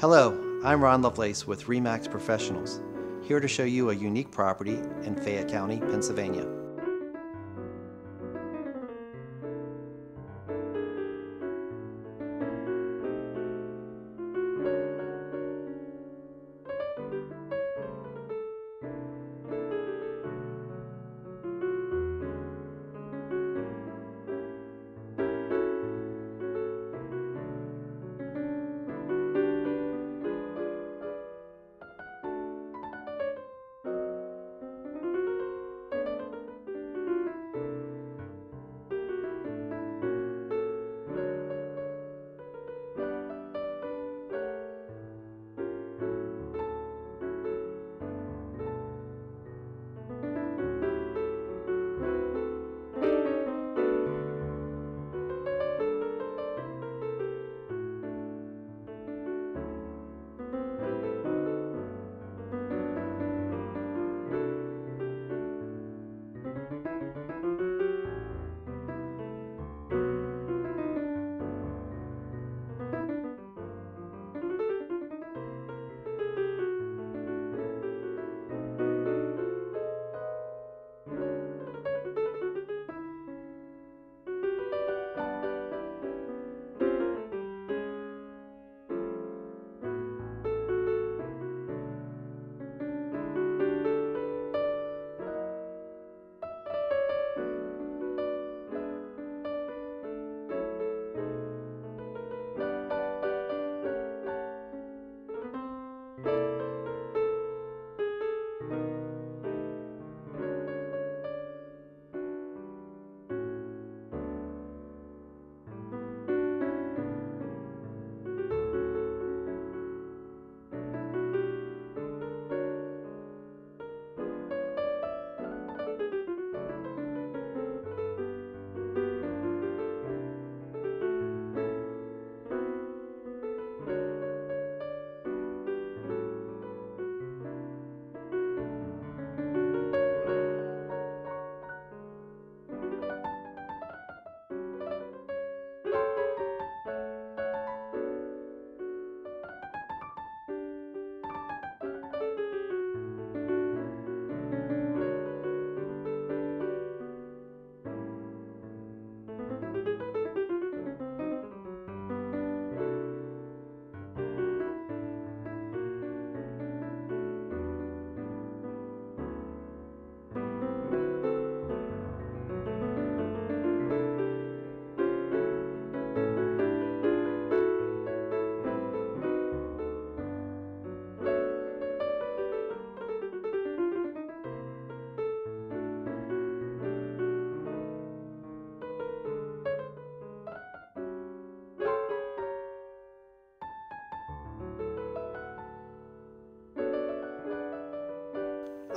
Hello, I'm Ron Lovelace with REMAX Professionals, here to show you a unique property in Fayette County, Pennsylvania.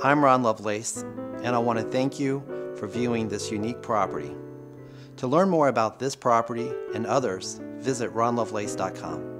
I'm Ron Lovelace, and I want to thank you for viewing this unique property. To learn more about this property and others, visit ronlovelace.com.